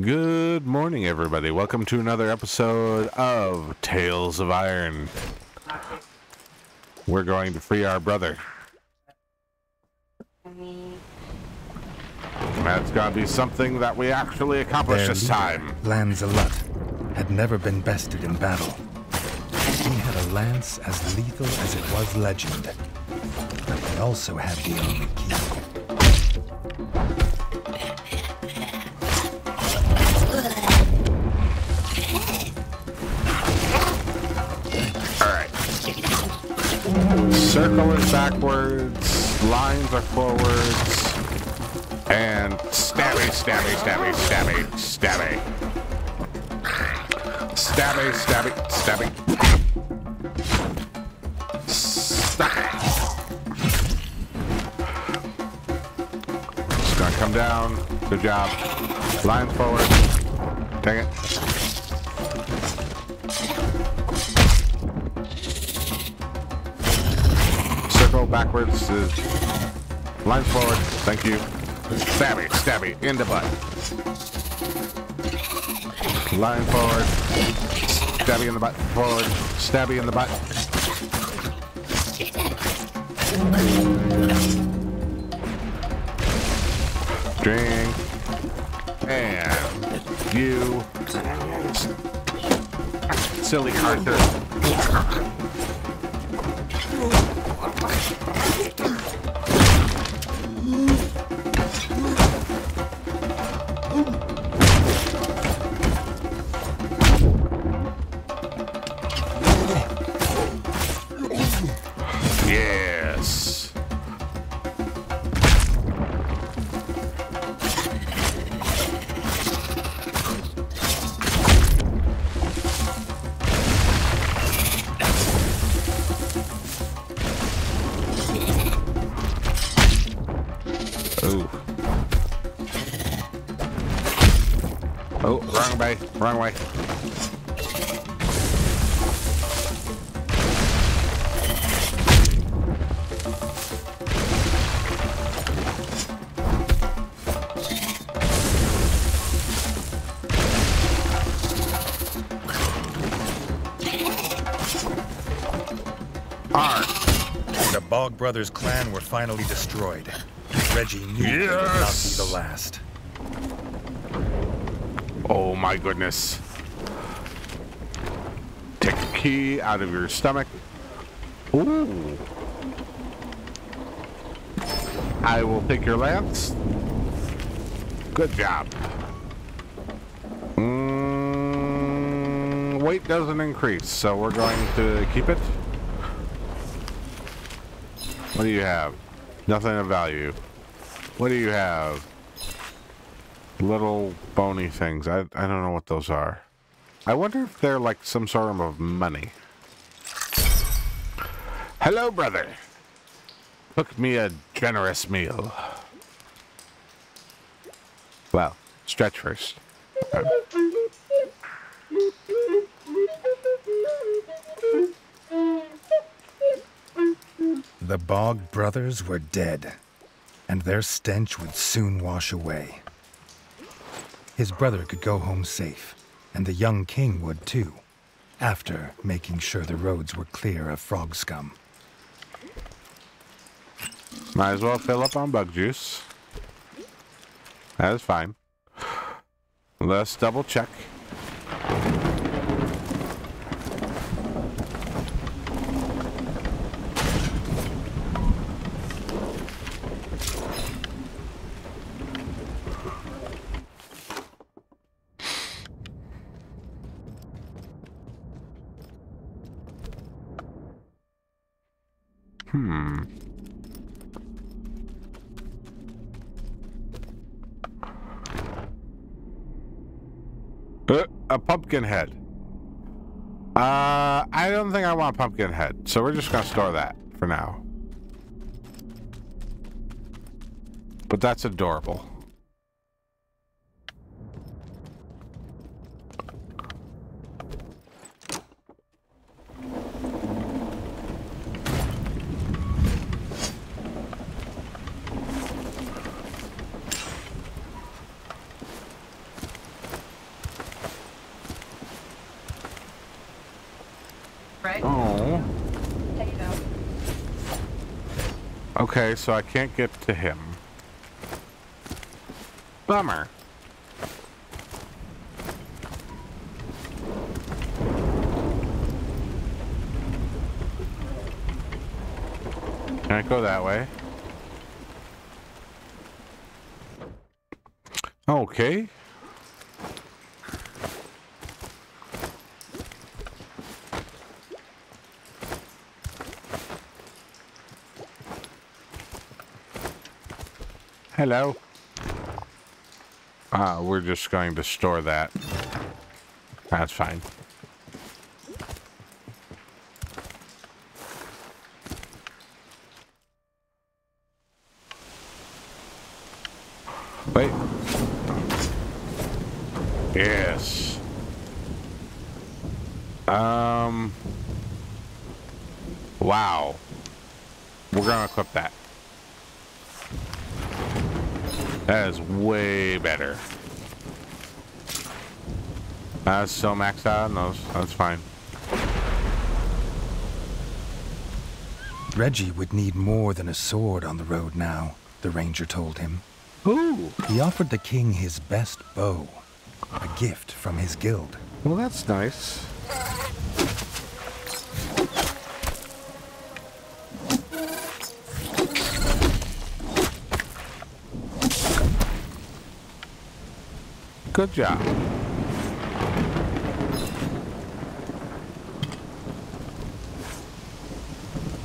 Good morning, everybody. Welcome to another episode of Tails of Iron. We're going to free our brother. That's got to be something that we actually accomplish Their this time. Lanzalut, had never been bested in battle. He had a lance as lethal as it was legend. But he also had the only key. Circle backwards, lines are forwards, and stabby, stabby, stabby, stabby, stabby. Stabby, stabby, stabby. Stabby. Just gonna come down. Good job. Line forward. Dang it. Backwards. Uh, line forward. Thank you. Stabby, stabby, in the butt. Line forward. Stabby in the butt. Forward. Stabby in the butt. Drink. And you. Silly Arthur. Yes. Wrong way. R. The Bog Brothers clan were finally destroyed. Redgi knew they would not be the last. Oh my goodness. Take the key out of your stomach. Ooh. I will take your lance. Good job. Mm, weight doesn't increase, so we're going to keep it. What do you have? Nothing of value. What do you have? Little bony things. I, I don't know what those are. I wonder if they're like some sort of money. Hello, brother. Cook me a generous meal. Well, stretch first. The Bog Brothers were dead, and their stench would soon wash away. His brother could go home safe, and the young king would too, after making sure the roads were clear of frog scum. Might as well fill up on bug juice. That is fine. Let's double check. Hmm. Uh, a pumpkin head. Uh, I don't think I want a pumpkin head, so we're just gonna store that for now. But that's adorable. right? Oh. Potato. Okay, so I can't get to him. Bummer. Can I go that way. Okay. Hello. Ah, we're just going to store that. That's fine. Wait. Yes. Um. Wow. We're gonna equip that. That is way better. That's so maxed out on those. That's fine. Redgi would need more than a sword on the road now, the ranger told him. Ooh. He offered the king his best bow, a gift from his guild. Well, that's nice. Good job.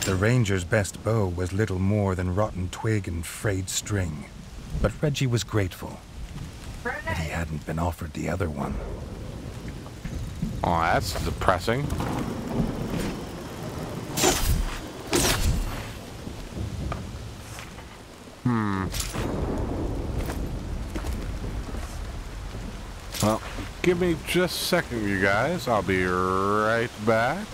The ranger's best bow was little more than rotten twig and frayed string, but Redgi was grateful that he hadn't been offered the other one. Oh, that's depressing. Hmm. Well, give me just a second, you guys. I'll be right back.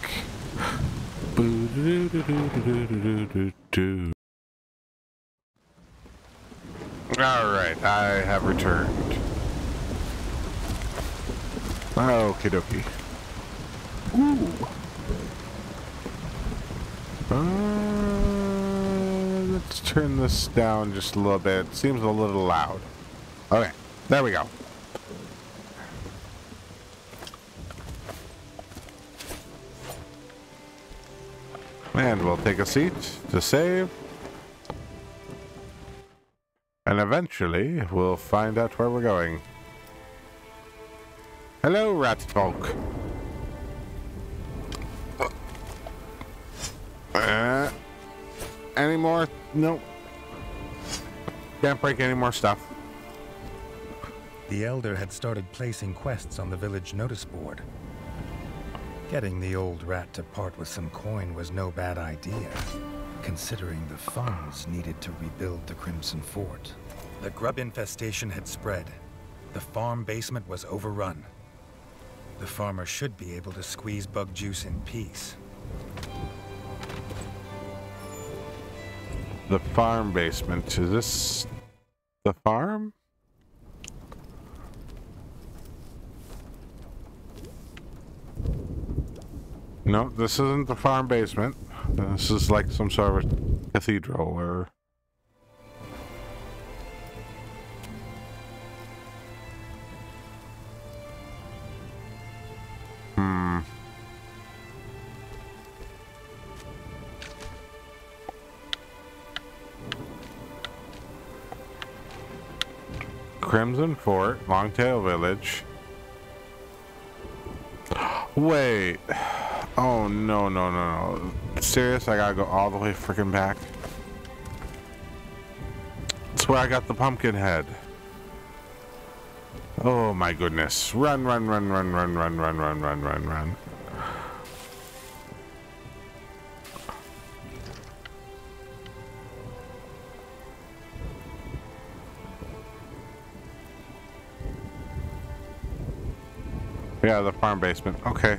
All right, I have returned. Okie dokie. Ooh. Uh, let's turn this down just a little bit. It seems a little loud. Okay, there we go. And we'll take a seat to save. And eventually, we'll find out where we're going. Hello, rat folk. Uh, any more? Nope. Can't break any more stuff. The elder had started placing quests on the village notice board. Getting the old rat to part with some coin was no bad idea, considering the funds needed to rebuild the Crimson Fort. The grub infestation had spread. The farm basement was overrun. The farmer should be able to squeeze bug juice in peace. The farm basement. Is this the farm? No, this isn't the farm basement. This is like some sort of cathedral or... Hmm. Crimson Fort, Longtail Village. Wait. Oh, no, no, no, no. Serious? I gotta go all the way freaking back? That's where I got the pumpkin head. Oh my goodness. Run, run, run, run, run, run, run, run, run, run, run. Yeah, the farm basement. Okay.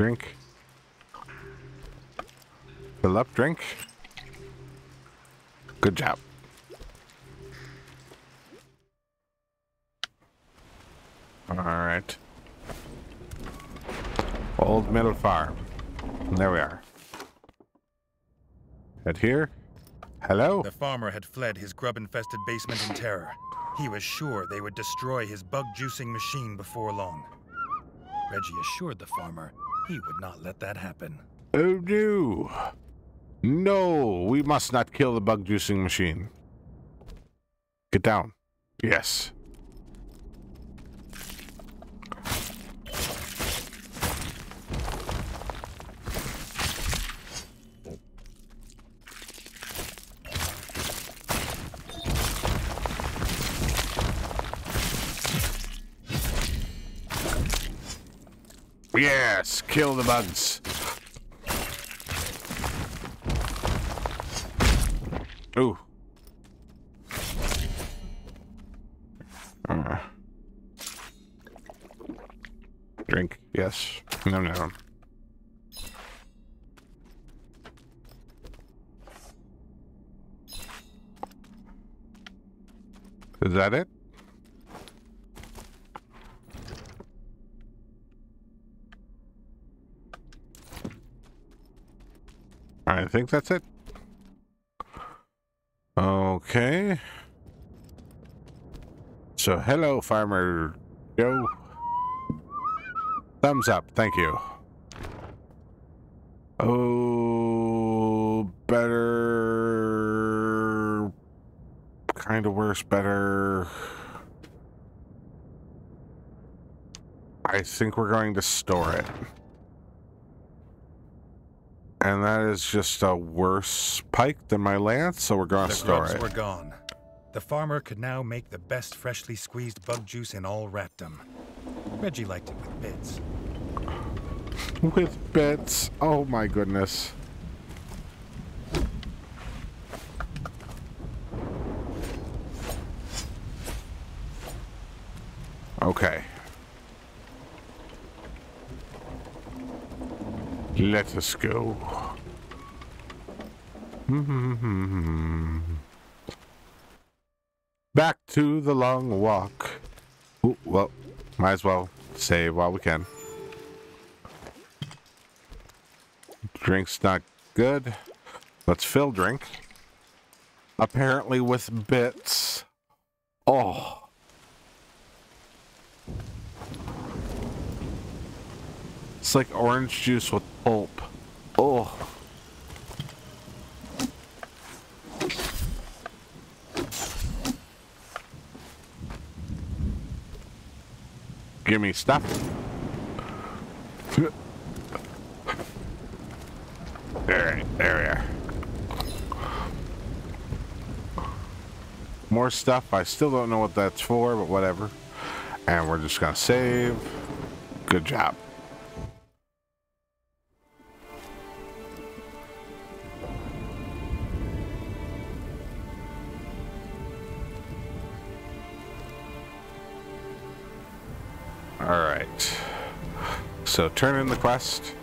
Drink. Fill up, drink. Good job. All right. Old Middle Farm. There we are. Head here. Hello? The farmer had fled his grub-infested basement in terror. He was sure they would destroy his bug-juicing machine before long. Redgi assured the farmer he would not let that happen. Oh no! No, we must not kill the bug juicing machine. Get down. Yes. Yes, kill the bugs. Ooh. Uh. Drink, yes. No, no. Is that it? Think that's it. Okay. So, hello, Farmer Joe. Thumbs up, thank you. Oh, better. Kind of worse, better. I think we're going to store it. And that is just a worse pike than my lance, so we're going to The store it. were gone. The farmer could now make the best freshly squeezed bug juice in all Ratdom. Redgi liked it with bits. With bits. Oh my goodness. Okay. Let us go. Back to the long walk. Ooh, well, might as well save while we can. Drink's not good. Let's fill drink. Apparently with bits. Oh. It's like orange juice with pulp. Oh. Give me stuff. Alright, there we are. More stuff. I still don't know what that's for, but whatever. And we're just gonna save. Good job. So turn in the quest.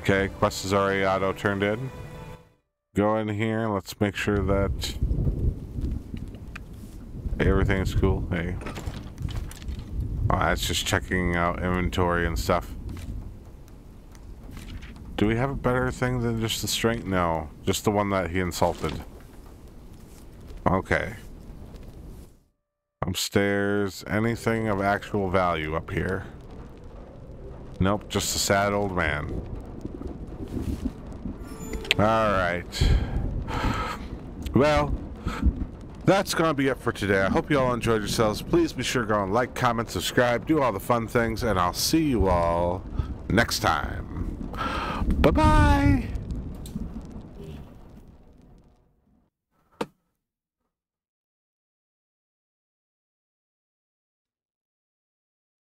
Okay, quest is already auto turned in. Go in here, let's make sure that everything's cool. Hey. Oh, that's just checking out inventory and stuff. Do we have a better thing than just the strength? No, just the one that he insulted. Okay. Upstairs, anything of actual value up here? Nope, just a sad old man. Alright. Well, that's going to be it for today. I hope you all enjoyed yourselves. Please be sure to go and like, comment, subscribe, do all the fun things, and I'll see you all next time. Bye-bye!